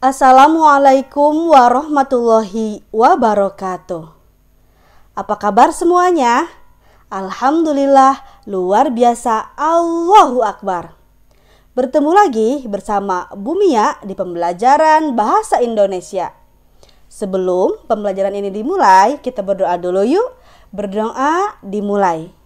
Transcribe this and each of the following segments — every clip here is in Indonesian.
Assalamualaikum warahmatullahi wabarakatuh. Apa kabar semuanya? Alhamdulillah, luar biasa. Allahu Akbar. Bertemu lagi bersama Bumia di pembelajaran bahasa Indonesia. Sebelum pembelajaran ini dimulai, kita berdoa dulu yuk. Berdoa dimulai.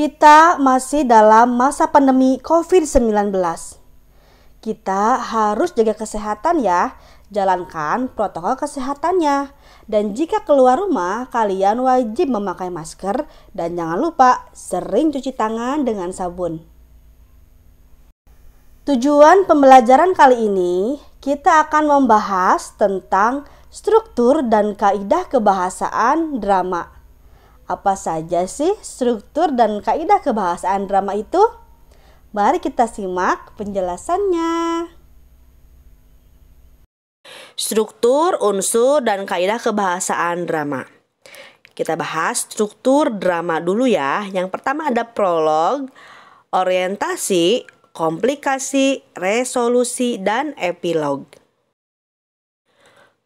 Kita masih dalam masa pandemi COVID-19. Kita harus jaga kesehatan ya, jalankan protokol kesehatannya. Dan jika keluar rumah, kalian wajib memakai masker dan jangan lupa sering cuci tangan dengan sabun. Tujuan pembelajaran kali ini, kita akan membahas tentang struktur dan kaidah kebahasaan drama. Apa saja sih struktur dan kaidah kebahasaan drama itu? Mari kita simak penjelasannya. Struktur, unsur, dan kaidah kebahasaan drama. Kita bahas struktur drama dulu ya. Yang pertama ada prolog, orientasi, komplikasi, resolusi, dan epilog.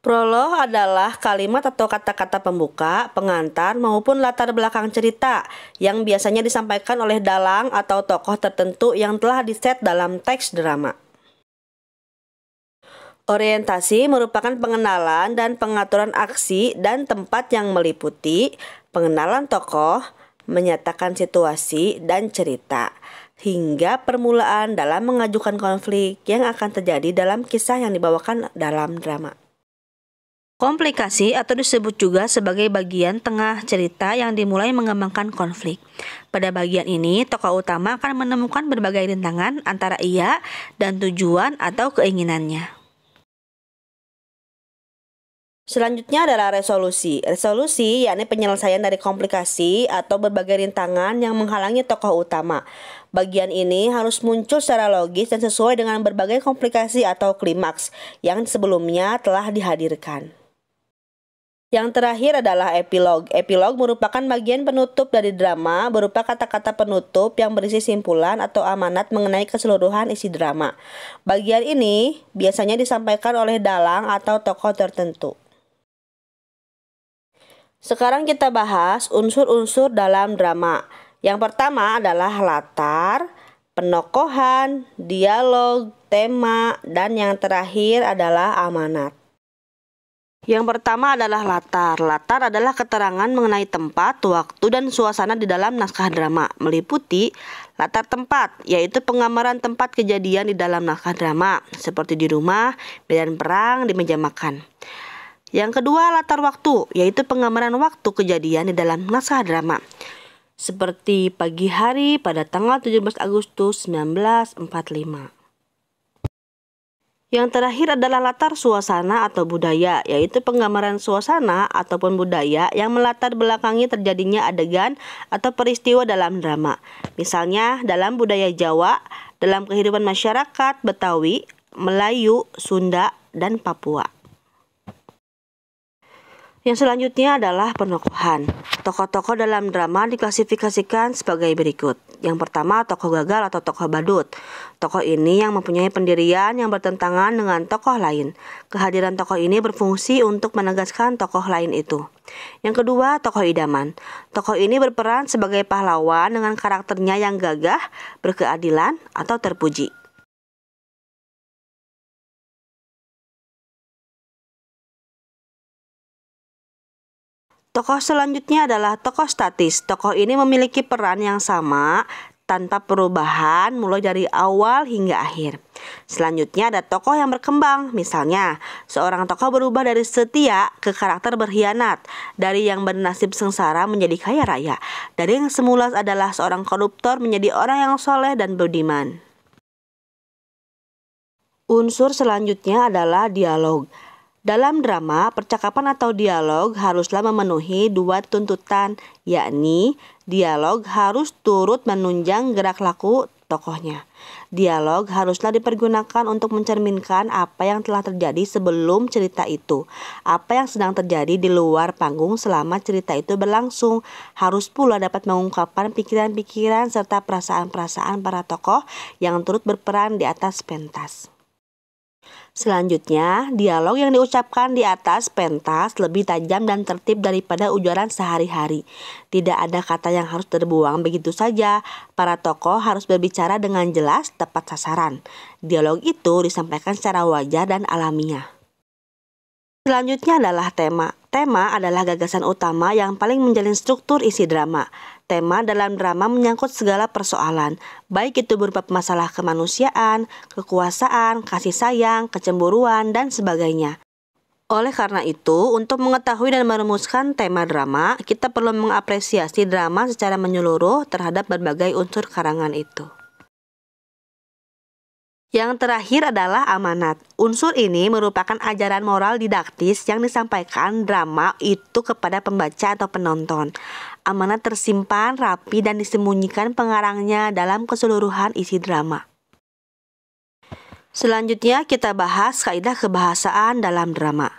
Prolog adalah kalimat atau kata-kata pembuka, pengantar, maupun latar belakang cerita yang biasanya disampaikan oleh dalang atau tokoh tertentu yang telah diset dalam teks drama. Orientasi merupakan pengenalan dan pengaturan aksi dan tempat yang meliputi pengenalan tokoh, menyatakan situasi dan cerita, hingga permulaan dalam mengajukan konflik yang akan terjadi dalam kisah yang dibawakan dalam drama. Komplikasi atau disebut juga sebagai bagian tengah cerita yang dimulai mengembangkan konflik. Pada bagian ini, tokoh utama akan menemukan berbagai rintangan antara ia dan tujuan atau keinginannya. Selanjutnya adalah resolusi. Resolusi yakni penyelesaian dari komplikasi atau berbagai rintangan yang menghalangi tokoh utama. Bagian ini harus muncul secara logis dan sesuai dengan berbagai komplikasi atau klimaks yang sebelumnya telah dihadirkan. Yang terakhir adalah epilog. Epilog merupakan bagian penutup dari drama berupa kata-kata penutup yang berisi simpulan atau amanat mengenai keseluruhan isi drama. Bagian ini biasanya disampaikan oleh dalang atau tokoh tertentu. Sekarang kita bahas unsur-unsur dalam drama. Yang pertama adalah latar, penokohan, dialog, tema, dan yang terakhir adalah amanat. Yang pertama adalah latar. Latar adalah keterangan mengenai tempat, waktu, dan suasana di dalam naskah drama, meliputi latar tempat, yaitu penggambaran tempat kejadian di dalam naskah drama, seperti di rumah, medan perang, di meja makan. Yang kedua, latar waktu, yaitu penggambaran waktu kejadian di dalam naskah drama, seperti pagi hari pada tanggal 17 Agustus 1945. Yang terakhir adalah latar suasana atau budaya, yaitu penggambaran suasana ataupun budaya yang melatar belakangi terjadinya adegan atau peristiwa dalam drama. Misalnya dalam budaya Jawa, dalam kehidupan masyarakat Betawi, Melayu, Sunda, dan Papua. Yang selanjutnya adalah penokohan. Tokoh-tokoh dalam drama diklasifikasikan sebagai berikut. Yang pertama, tokoh gagal atau tokoh badut. Tokoh ini yang mempunyai pendirian yang bertentangan dengan tokoh lain. Kehadiran tokoh ini berfungsi untuk menegaskan tokoh lain itu. Yang kedua, tokoh idaman. Tokoh ini berperan sebagai pahlawan dengan karakternya yang gagah, berkeadilan, atau terpuji. Tokoh selanjutnya adalah tokoh statis. Tokoh ini memiliki peran yang sama tanpa perubahan mulai dari awal hingga akhir. Selanjutnya ada tokoh yang berkembang. Misalnya, seorang tokoh berubah dari setia ke karakter berkhianat, dari yang bernasib sengsara menjadi kaya raya, dari yang semula adalah seorang koruptor menjadi orang yang soleh dan budiman. Unsur selanjutnya adalah dialog. Dalam drama, percakapan atau dialog haruslah memenuhi dua tuntutan, yakni dialog harus turut menunjang gerak laku tokohnya. Dialog haruslah dipergunakan untuk mencerminkan apa yang telah terjadi sebelum cerita itu, apa yang sedang terjadi di luar panggung selama cerita itu berlangsung. Harus pula dapat mengungkapkan pikiran-pikiran serta perasaan-perasaan para tokoh yang turut berperan di atas pentas. Selanjutnya, dialog yang diucapkan di atas pentas lebih tajam dan tertib daripada ujaran sehari-hari. Tidak ada kata yang harus terbuang begitu saja. Para tokoh harus berbicara dengan jelas, tepat sasaran. Dialog itu disampaikan secara wajar dan alamiah. Selanjutnya adalah tema. Tema adalah gagasan utama yang paling menjalin struktur isi drama. Tema dalam drama menyangkut segala persoalan, baik itu berupa masalah kemanusiaan, kekuasaan, kasih sayang, kecemburuan, dan sebagainya. Oleh karena itu, untuk mengetahui dan merumuskan tema drama, kita perlu mengapresiasi drama secara menyeluruh terhadap berbagai unsur karangan itu. Yang terakhir adalah amanat. Unsur ini merupakan ajaran moral didaktis yang disampaikan drama itu kepada pembaca atau penonton. Amanat tersimpan rapi dan disembunyikan pengarangnya dalam keseluruhan isi drama. Selanjutnya kita bahas kaidah kebahasaan dalam drama.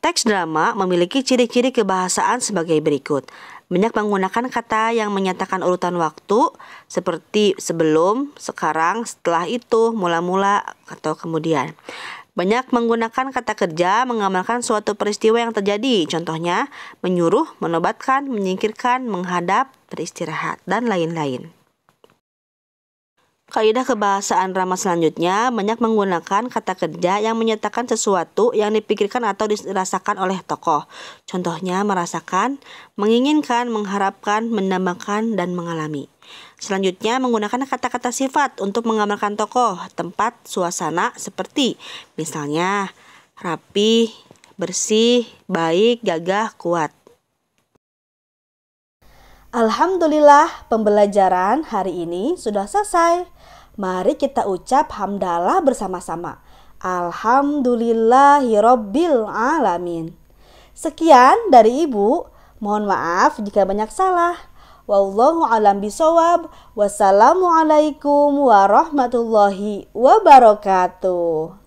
Teks drama memiliki ciri-ciri kebahasaan sebagai berikut banyak menggunakan kata yang menyatakan urutan waktu seperti sebelum, sekarang, setelah itu, mula-mula, atau kemudian. Banyak menggunakan kata kerja mengamalkan suatu peristiwa yang terjadi, contohnya menyuruh, menobatkan, menyingkirkan, menghadap, beristirahat, dan lain-lain. Kaidah kebahasaan drama selanjutnya banyak menggunakan kata kerja yang menyatakan sesuatu yang dipikirkan atau dirasakan oleh tokoh. Contohnya merasakan, menginginkan, mengharapkan, mendambakan, dan mengalami. Selanjutnya menggunakan kata-kata sifat untuk menggambarkan tokoh, tempat, suasana seperti misalnya rapi, bersih, baik, gagah, kuat. Alhamdulillah pembelajaran hari ini sudah selesai. Mari kita ucap hamdalah bersama-sama. Alhamdulillahirobbil alamin. Sekian dari Ibu. Mohon maaf jika banyak salah. Wallahu alam bisawab. Wassalamualaikum warahmatullahi wabarakatuh.